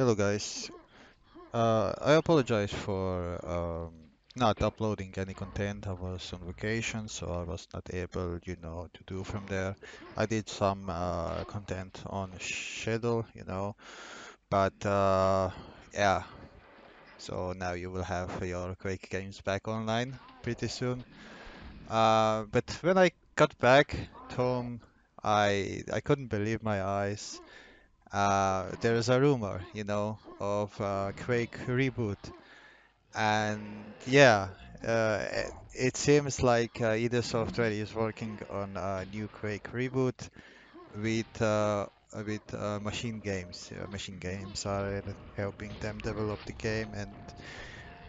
Hello guys. Uh, I apologize for um, not uploading any content. I was on vacation, so I was not able, you know, to do from there. I did some uh, content on schedule, you know, but uh, yeah. So now you will have your Quake games back online pretty soon. Uh, but when I got back home, I I couldn't believe my eyes. Uh, there is a rumor, you know, of uh, Quake reboot, and yeah, uh, it, seems like uh, id Software is working on a new Quake reboot with uh, with uh, MachineGames. Uh, MachineGames are helping them develop the game, and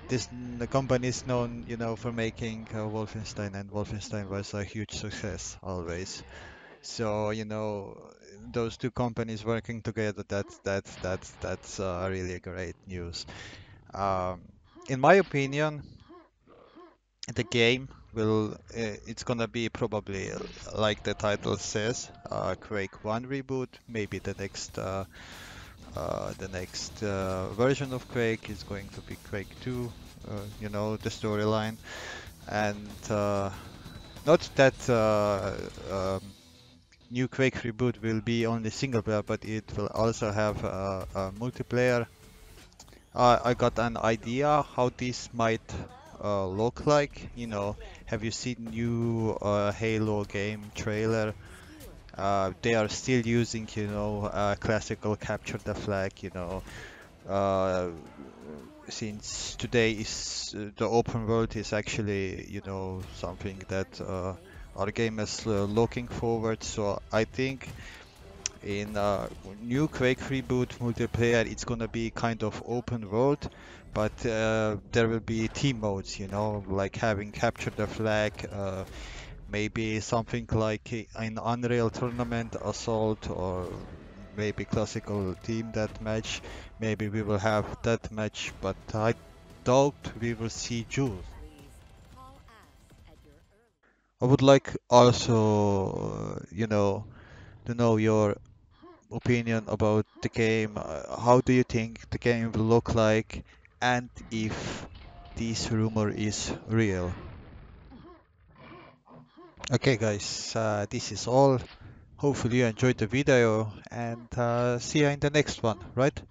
this the company is known, you know, for making uh, Wolfenstein, and Wolfenstein was a huge success always. So, you know, those two companies working together, that's that's that's that's uh, really great news. Um, in my opinion, the game will uh, it's gonna be probably uh, like the title says, uh, Quake 1 reboot. Maybe the next uh, uh, the next uh, version of Quake is going to be Quake 2. Uh, you know, the storyline, and uh, not that um, new Quake reboot will be only single player, but it will also have uh, a multiplayer. Uh, I got an idea how this might uh, look like. You know, have you seen new uh, Halo game trailer? Uh, they are still using, you know, classical capture the flag. You know, uh, since today is uh, the open world is actually, you know, something that our game is uh, looking forward. So I think in uh, new Quake reboot multiplayer, it's gonna be kind of open world, but uh, there will be team modes, you know, like having captured the flag, uh, maybe something like an Unreal Tournament Assault or maybe classical team that deathmatch. Maybe we will have deathmatch, but I doubt we will see duels. I would like also, uh, you know, to know your opinion about the game. Uh, how do you think the game will look like, and if this rumor is real? Okay, guys, uh, this is all. Hopefully you enjoyed the video, and uh, see you in the next one, right?